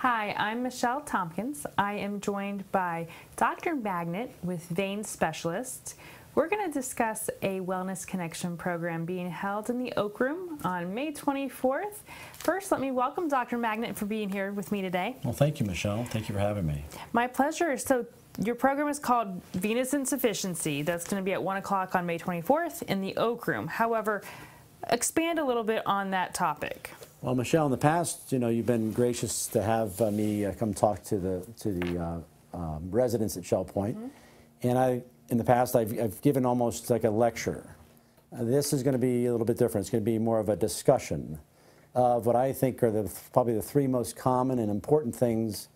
Hi, I'm Michelle Tompkins. I am joined by Dr. Magnant with Vein Specialists. We're going to discuss a Wellness Connection program being held in the Oak Room on May 24th. First, let me welcome Dr. Magnant for being here with me today. Well, thank you, Michelle. Thank you for having me. My pleasure. So, your program is called Venous Insufficiency. That's going to be at 1 o'clock on May 24th in the Oak Room. However, expand a little bit on that topic. Well, Michelle, in the past, you know, you've been gracious to have uh, me uh, come talk to the to the uh, um, residents at Shell Point. Mm -hmm. and I, in the past, I've, I've given almost like a lecture. Uh, this is going to be a little bit different. It's going to be more of a discussion of what I think are the probably the three most common and important things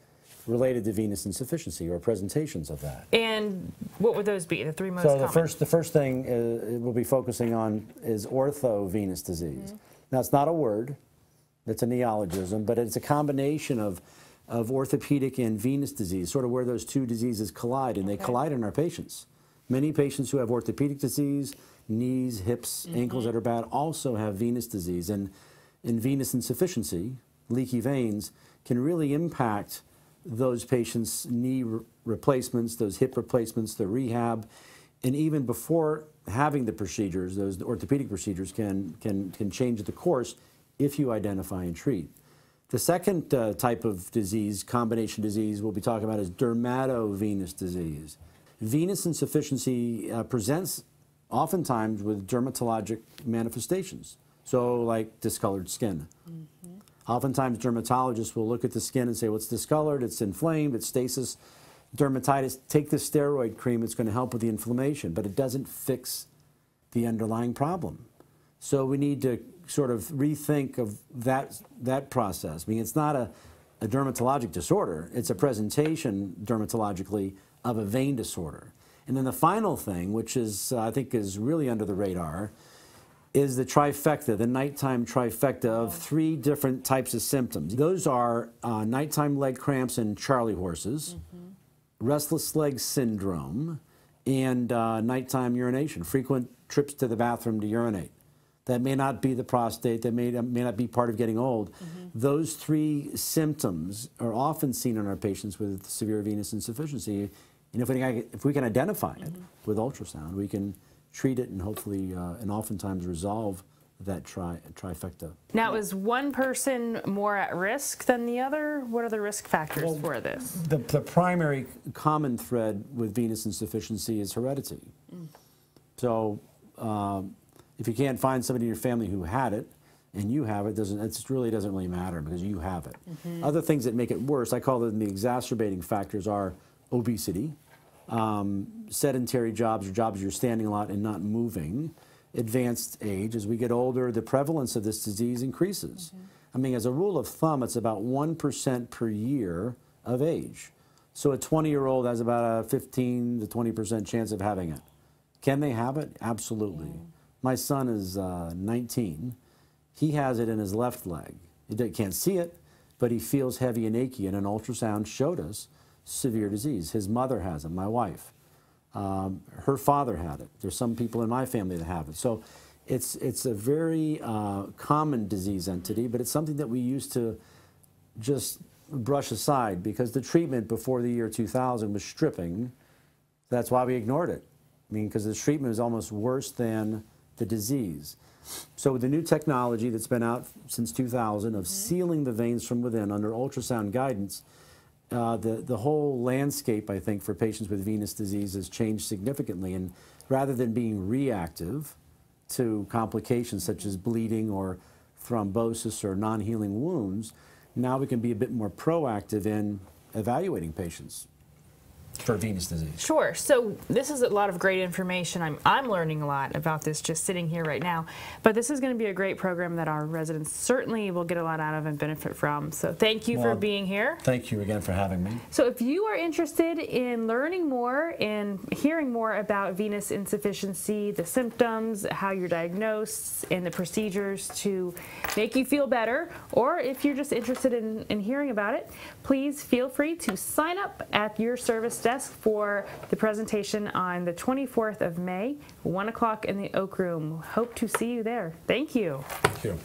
related to venous insufficiency or presentations of that. And what would those be, the three most so common? The first, the first thing is, we'll be focusing on is orthovenous disease. Mm -hmm. Now, it's not a word. It's a neologism, but it's a combination of, of orthopedic and venous disease, sort of where those two diseases collide, and they okay. collide in our patients. Many patients who have orthopedic disease, knees, hips, mm -hmm. ankles that are bad, also have venous disease. And in venous insufficiency, leaky veins, can really impact those patients' knee re replacements, those hip replacements, the rehab, and even before having the procedures, those orthopedic procedures can, can, can change the course if you identify and treat. The second uh, type of disease, combination disease, we'll be talking about is dermatovenous disease. Venous insufficiency uh, presents oftentimes with dermatologic manifestations, so like discolored skin. Mm -hmm. Oftentimes dermatologists will look at the skin and say, well, it's discolored, it's inflamed, it's stasis, dermatitis, take this steroid cream, it's going to help with the inflammation, but it doesn't fix the underlying problem. So we need to sort of rethink of that, that process. I mean, it's not a, a dermatologic disorder, it's a presentation dermatologically of a vein disorder. And then the final thing, which is, uh, I think is really under the radar, is the trifecta, the nighttime trifecta of three different types of symptoms. Those are uh, nighttime leg cramps in Charlie horses, mm -hmm. restless leg syndrome, and uh, nighttime urination, frequent trips to the bathroom to urinate that may not be the prostate, that may, may not be part of getting old. Mm -hmm. Those three symptoms are often seen in our patients with severe venous insufficiency. And if we can, if we can identify it mm -hmm. with ultrasound, we can treat it and hopefully, uh, and oftentimes resolve that tri trifecta. Now, is one person more at risk than the other? What are the risk factors well, for this? The, the primary common thread with venous insufficiency is heredity. Mm. So, um, if you can't find somebody in your family who had it, and you have it, doesn't it really doesn't really matter because you have it. Mm -hmm. Other things that make it worse, I call them the exacerbating factors, are obesity, um, sedentary jobs or jobs you're standing a lot and not moving, advanced age. As we get older, the prevalence of this disease increases. Mm -hmm. I mean, as a rule of thumb, it's about 1% per year of age. So a 20 year old has about a 15 to 20% chance of having it. Can they have it? Absolutely. Yeah. My son is uh, 19. He has it in his left leg. He can't see it, but he feels heavy and achy, and an ultrasound showed us severe disease. His mother has it, my wife. Um, her father had it. There's some people in my family that have it. So it's, it's a very uh, common disease entity, but it's something that we used to just brush aside because the treatment before the year 2000 was stripping. That's why we ignored it. I mean, because the treatment was almost worse than the disease. So with the new technology that's been out since 2000 of mm -hmm. sealing the veins from within under ultrasound guidance, uh, the, the whole landscape, I think, for patients with venous disease has changed significantly. And rather than being reactive to complications such as bleeding or thrombosis or non-healing wounds, now we can be a bit more proactive in evaluating patients for venous disease. Sure. So this is a lot of great information. I'm, I'm learning a lot about this just sitting here right now. But this is going to be a great program that our residents certainly will get a lot out of and benefit from. So thank you well, for being here. Thank you again for having me. So if you are interested in learning more and hearing more about venous insufficiency, the symptoms, how you're diagnosed, and the procedures to make you feel better, or if you're just interested in, in hearing about it, please feel free to sign up at your service desk for the presentation on the 24th of May, 1 o'clock in the Oak Room. Hope to see you there. Thank you. Thank you.